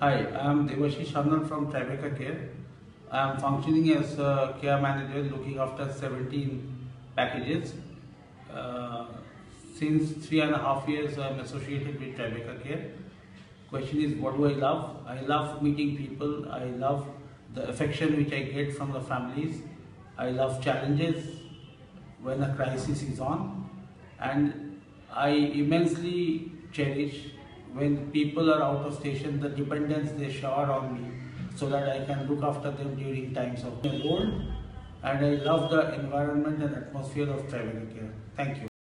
Hi, I am Debashish Anand from Tribeca Care. I am functioning as a care manager looking after 17 packages. Uh, since three and a half years I am associated with Tribeca Care. Question is what do I love? I love meeting people. I love the affection which I get from the families. I love challenges when a crisis is on and I immensely cherish when people are out of station the dependence they shower on me so that I can look after them during times of old and I love the environment and atmosphere of Tribeca Care. Thank you.